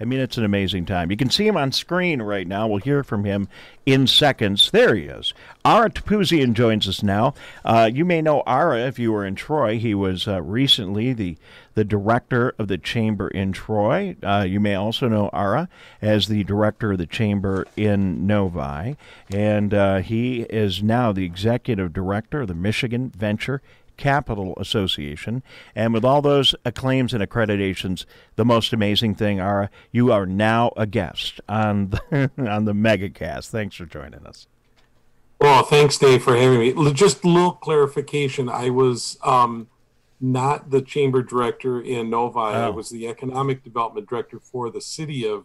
I mean, it's an amazing time. You can see him on screen right now. We'll hear from him in seconds. There he is. Ara Topouzian joins us now. Uh, you may know Ara if you were in Troy. He was uh, recently the the director of the chamber in Troy. Uh, you may also know Ara as the director of the chamber in Novi, and uh, he is now the executive director of the Michigan Venture Capital Association. And with all those acclaims and accreditations, the most amazing thing are you are now a guest on the, on the MegaCast. Thanks for joining us. Well, thanks, Dave, for having me. Just a little clarification. I was um, not the chamber director in Novi. Oh. I was the economic development director for the city of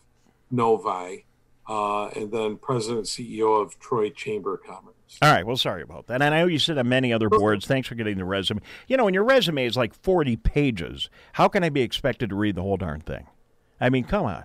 Novi, uh, and then president CEO of Troy Chamber of Commerce. All right. Well, sorry about that. And I know you sit on many other boards. Thanks for getting the resume. You know, when your resume is like 40 pages, how can I be expected to read the whole darn thing? I mean, come on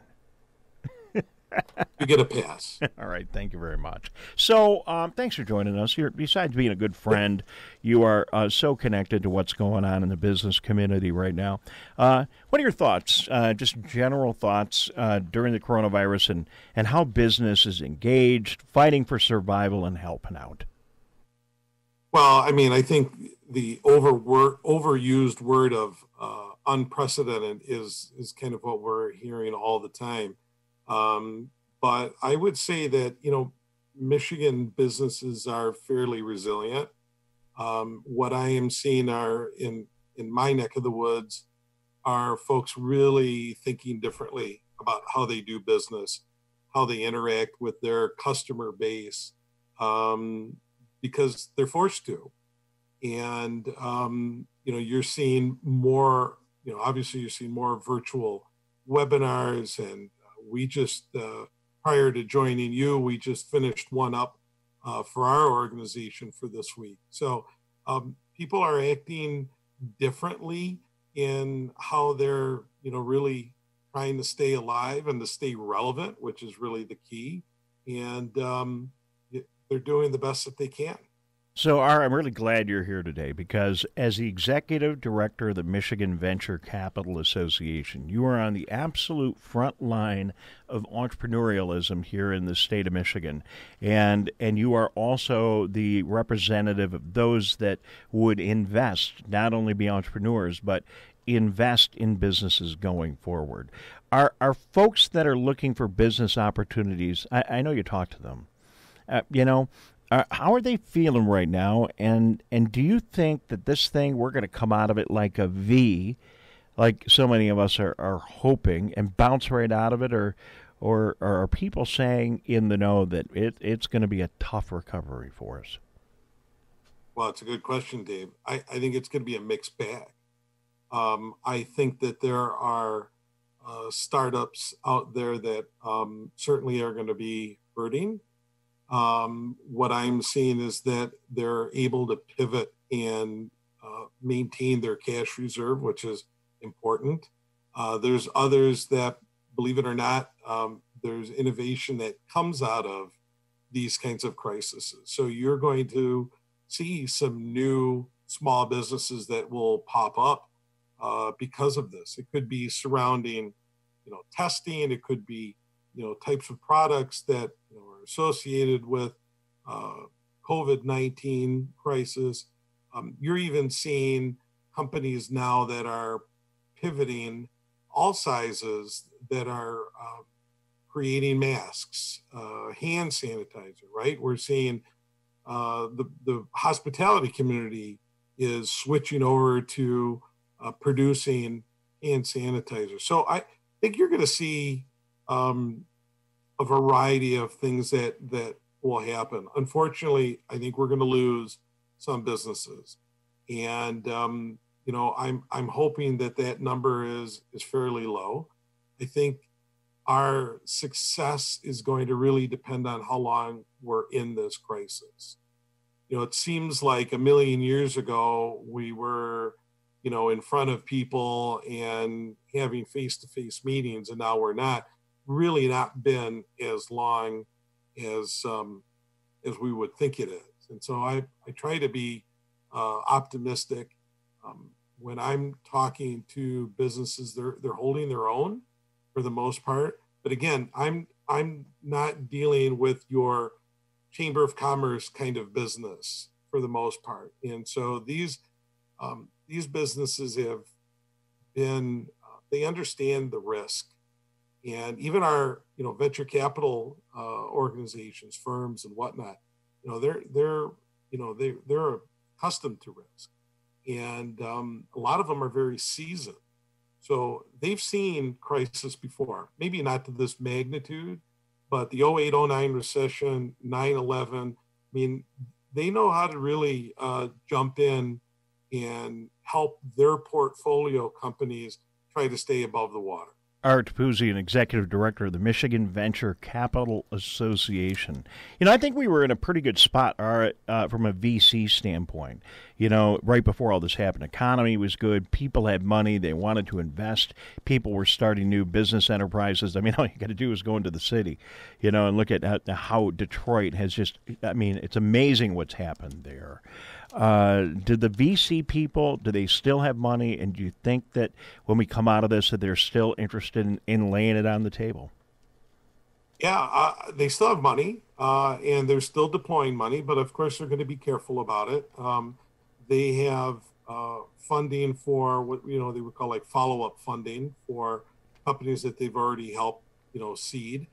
you get a pass. All right, thank you very much. So, um, thanks for joining us. You're, besides being a good friend, you are uh, so connected to what's going on in the business community right now. Uh, what are your thoughts, uh, just general thoughts uh, during the coronavirus, and and how business is engaged, fighting for survival, and helping out? Well, I mean, I think the overwork, overused word of uh, unprecedented is is kind of what we're hearing all the time. Um, but I would say that, you know, Michigan businesses are fairly resilient. Um, what I am seeing are in, in my neck of the woods are folks really thinking differently about how they do business, how they interact with their customer base, um, because they're forced to. And, um, you know, you're seeing more, you know, obviously you're seeing more virtual webinars and we just uh, prior to joining you, we just finished one up uh, for our organization for this week. So um, people are acting differently in how they're you know really trying to stay alive and to stay relevant, which is really the key. And um, they're doing the best that they can. So, Ara, I'm really glad you're here today because, as the executive director of the Michigan Venture Capital Association, you are on the absolute front line of entrepreneurialism here in the state of Michigan, and and you are also the representative of those that would invest, not only be entrepreneurs, but invest in businesses going forward. Are are folks that are looking for business opportunities? I, I know you talk to them. Uh, you know, uh, how are they feeling right now? And and do you think that this thing we're going to come out of it like a V, like so many of us are, are hoping, and bounce right out of it, or or, or are people saying in the know that it, it's going to be a tough recovery for us? Well, it's a good question, Dave. I, I think it's going to be a mixed bag. Um, I think that there are uh, startups out there that um, certainly are going to be hurting um, what I'm seeing is that they're able to pivot and uh, maintain their cash reserve, which is important. Uh, there's others that, believe it or not, um, there's innovation that comes out of these kinds of crises. So you're going to see some new small businesses that will pop up uh, because of this. It could be surrounding, you know, testing. It could be, you know, types of products that associated with uh, COVID 19 crisis. Um, you're even seeing companies now that are pivoting all sizes that are uh, creating masks, uh, hand sanitizer, right? We're seeing uh, the, the hospitality community is switching over to uh, producing hand sanitizer. So I think you're going to see um, a variety of things that that will happen. Unfortunately, I think we're going to lose some businesses, and um, you know, I'm I'm hoping that that number is is fairly low. I think our success is going to really depend on how long we're in this crisis. You know, it seems like a million years ago we were, you know, in front of people and having face-to-face meetings, and now we're not really not been as long as um, as we would think it is. And so I, I try to be uh, optimistic. Um, when I'm talking to businesses, they're they're holding their own. for the most part. But again, I'm I'm not dealing with your chamber of commerce kind of business for the most part, and so these um, these businesses have been uh, they understand the risk, and even our you know venture capital uh, organizations, firms, and whatnot, you know they're they're you know they they're accustomed to risk, and um, a lot of them are very seasoned so they've seen crisis before, maybe not to this magnitude, but the 0809 recession, 9 11, I mean, they know how to really uh, jump in and help their portfolio companies try to stay above the water. Ara Topouzian Executive Director of the Michigan Venture Capital Association. You know, I think we were in a pretty good spot Art, uh, from a VC standpoint. You know, right before all this happened, economy was good. People had money. They wanted to invest. People were starting new business enterprises. I mean, all you got to do is go into the city, you know, and look at how Detroit has just, I mean, it's amazing what's happened there. Uh, do the VC people do they still have money, and do you think that when we come out of this, that they're still interested in, in laying it on the table? Yeah, uh, they still have money, uh, and they're still deploying money, but of course they're going to be careful about it. Um, they have uh, funding for what you know they would call like follow-up funding for companies that they've already helped you know seed.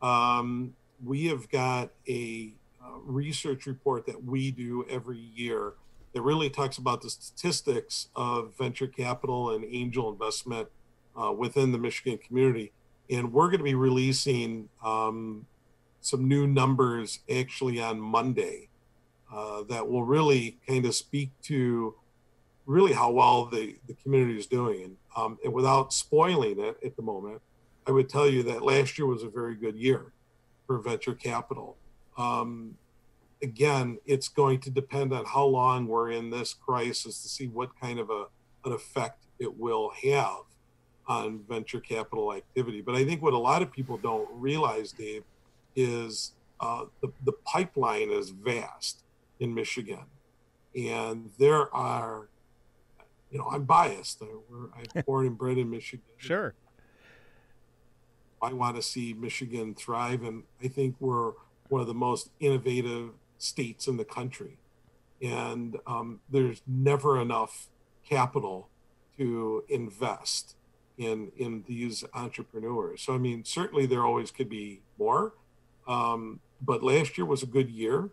Um, we have got a research report that we do every year that really talks about the statistics of venture capital and angel investment uh, within the Michigan community. And we're going to be releasing um, some new numbers actually on Monday uh, that will really kind of speak to really how well the, the community is doing. Um, and without spoiling it at the moment, I would tell you that last year was a very good year for venture capital. Um, again, it's going to depend on how long we're in this crisis to see what kind of a, an effect it will have on venture capital activity. But I think what a lot of people don't realize, Dave, is uh, the, the pipeline is vast in Michigan. And there are, you know, I'm biased. I'm born and bred in Michigan. Sure. I want to see Michigan thrive. And I think we're one of the most innovative states in the country. And um, there's never enough capital to invest in in these entrepreneurs. So I mean, certainly there always could be more, um, but last year was a good year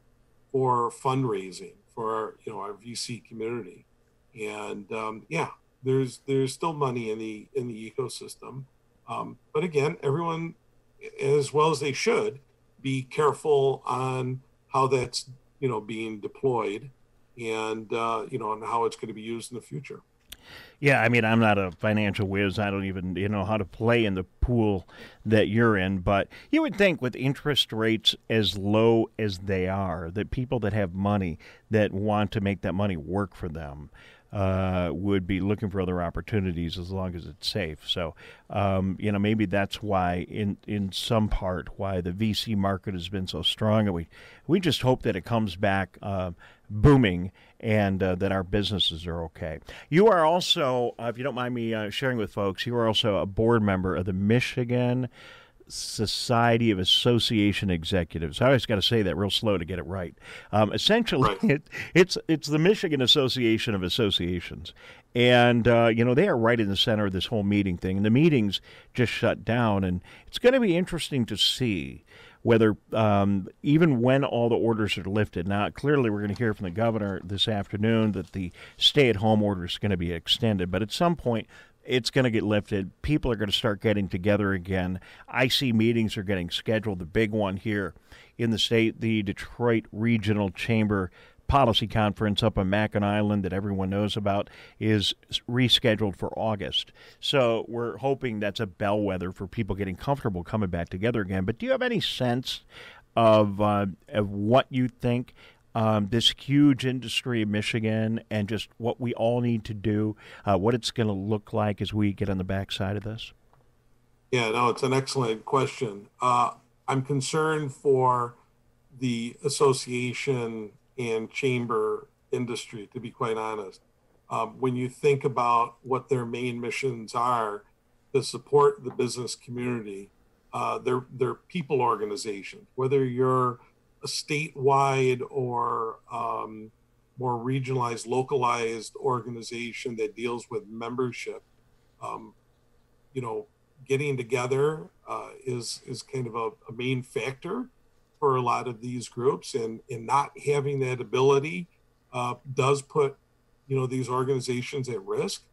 for fundraising for our, you know our VC community, and um, yeah, there's there's still money in the in the ecosystem, um, but again, everyone, as well as they should, be careful on how that's you know being deployed and uh, you know and how it's going to be used in the future. Yeah i mean i'm not a financial whiz. I don't even you know how to play in the pool that you're in but you would think with interest rates as low as they are that people that have money that want to make that money work for them uh, would be looking for other opportunities as long as it's safe. So, um, you know, maybe that's why, in in some part, why the VC market has been so strong, and we we just hope that it comes back uh, booming and uh, that our businesses are okay. You are also, uh, if you don't mind me uh, sharing with folks, you are also a board member of the Michigan Society of Association Executives. I always got to say that real slow to get it right. Um, essentially. It, it's it's the Michigan Association of Associations, and uh, you know they are right in the center of this whole meeting thing. And the meetings just shut down, and it's going to be interesting to see whether um, even when all the orders are lifted. Now, clearly, we're going to hear from the governor this afternoon that the stay-at-home order is going to be extended, but at some point it's going to get lifted. People are going to start getting together again. I see meetings are getting scheduled. The big one here in the state, the Detroit Regional Chamber Policy Conference up on Mackinac Island that everyone knows about, is rescheduled for August. So we're hoping that's a bellwether for people getting comfortable coming back together again. But do you have any sense of uh, of what you think um, this huge industry in Michigan and just what we all need to do, uh, what it's going to look like as we get on the backside of this? Yeah, no, it's an excellent question. Uh, I'm concerned for the association and chamber industry, to be quite honest. Um, when you think about what their main missions are, to support the business community. Uh, they're they're people organizations, whether you're statewide or um, more regionalized, localized organization that deals with membership. Um, you know, getting together uh, is is kind of a, a, main factor for a lot of these groups, and and not having that ability uh, does put you know these organizations at risk.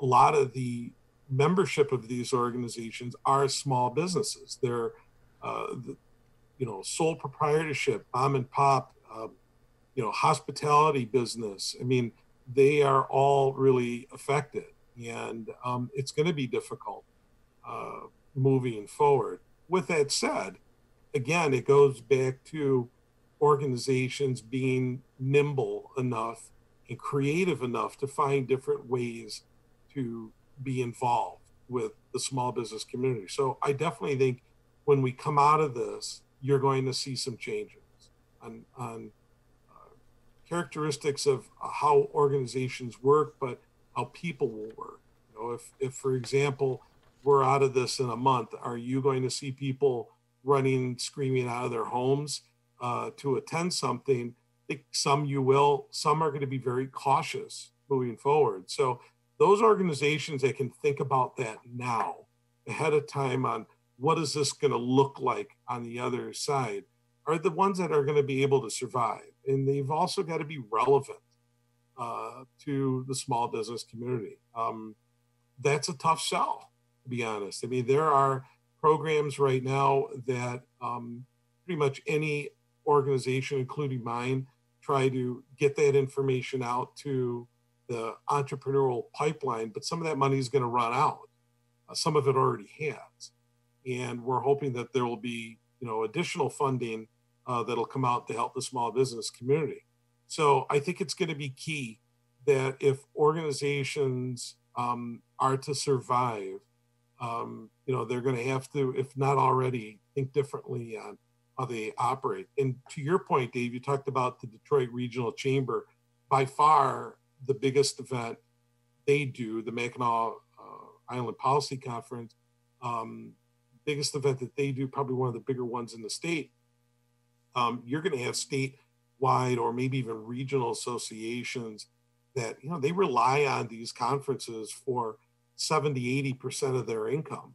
A lot of the membership of these organizations are small businesses. They're, uh, you know, sole proprietorship, mom and pop, um, you know, hospitality business. I mean, they are all really affected, and um, it's going to be difficult uh, moving forward. With that said, again, it goes back to organizations being nimble enough and creative enough to find different ways to be involved with the small business community. So I definitely think when we come out of this, you're going to see some changes on, on uh, characteristics of how organizations work, but how people will work. You know, if, if for example, we're out of this in a month, are you going to see people running, screaming out of their homes uh, to attend something? I think some you will, some are going to be very cautious moving forward. So those organizations that can think about that now ahead of time on what is this going to look like on the other side are the ones that are going to be able to survive. And they've also got to be relevant uh, to the small business community. Um, that's a tough sell to be honest. I mean there are programs right now that um, pretty much any organization including mine try to get that information out to the entrepreneurial pipeline, but some of that money is going to run out. Uh, some of it already has, and we're hoping that there will be you know additional funding uh, that'll come out to help the small business community. So I think it's going to be key that if organizations um, are to survive, um, you know they're going to have to, if not already, think differently on how they operate. And to your point, Dave, you talked about the Detroit Regional Chamber. By far, the biggest event they do, the Mackinac uh, Island Policy Conference, um, biggest event that they do, probably one of the bigger ones in the state. Um, you're going to have statewide or maybe even regional associations that you know they rely on these conferences for 70 80% of their income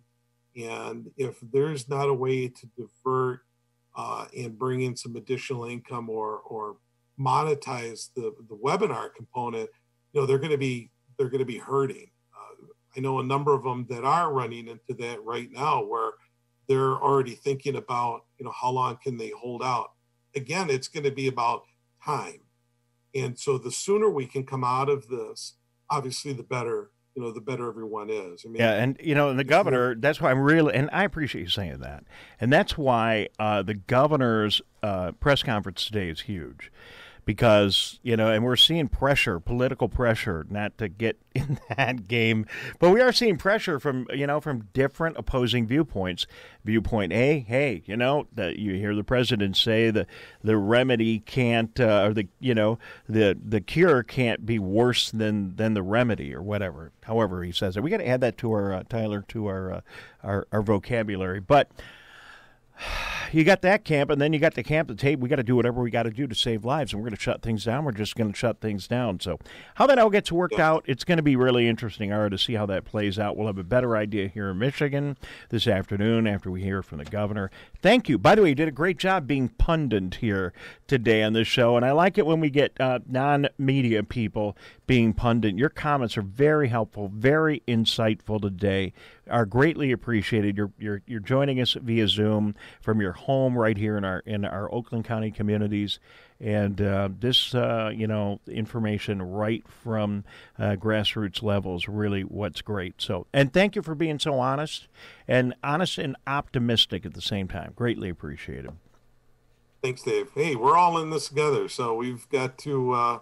and if there's not a way to divert uh, and bring in some additional income or or monetize the the webinar component you know they're going to be they're going to be hurting. I know a number of them that are running into that right now, where they're already thinking about you know how long can they hold out. Again, it's going to be about time, and so the sooner we can come out of this, obviously, the better you know, the better everyone is. I mean, yeah, and you know, and the governor. That's why I'm really, and I appreciate you saying that, and that's why uh, the governor's uh, press conference today is huge, because you know, and we're seeing pressure, political pressure, not to get in that game, but we are seeing pressure from you know from different opposing viewpoints. Viewpoint A, hey, you know, that you hear the president say the the remedy can't, uh, or the you know the the cure can't be worse than than the remedy or whatever. However, he says it. We got to add that to our uh, Tyler to our, uh, our our vocabulary, but you got that camp, and then you got the camp that hey, we got to do whatever we got to do to save lives, and we're going to shut things down. We're just going to shut things down. So, how that all gets worked out, it's going to be really interesting, Ara, to see how that plays out. We'll have a better idea here in Michigan this afternoon after we hear from the governor. Thank you. By the way, you did a great job being pundit here today on this show, and I like it when we get uh, non-media people being pundit. Your comments are very helpful, very insightful today are greatly appreciated. You're, you're, you're joining us via Zoom from your home right here in our in our Oakland County communities, and uh, this uh, you know information right from uh, grassroots levels really what's great. So and thank you for being so honest and honest and optimistic at the same time. Greatly appreciated. Thanks, Dave. Hey, we're all in this together, so we've got to. Uh,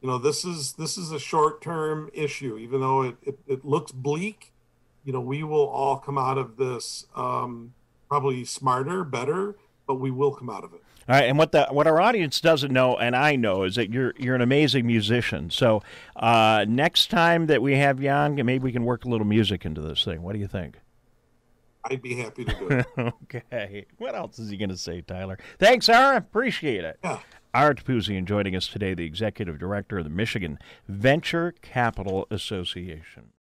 you know, this is this is a short-term issue, even though it, it, it looks bleak you know, we will all come out of this um, probably smarter, better, but we will come out of it. All right, and what the what our audience doesn't know, and I know, is that you're you're an amazing musician. So uh, next time that we have you on, maybe we can work a little music into this thing. What do you think? I'd be happy to do it. okay. What else is he going to say, Tyler? Thanks, Aaron. Appreciate it. Yeah. Ara Topouzian joining us today, the executive director of the Michigan Venture Capital Association.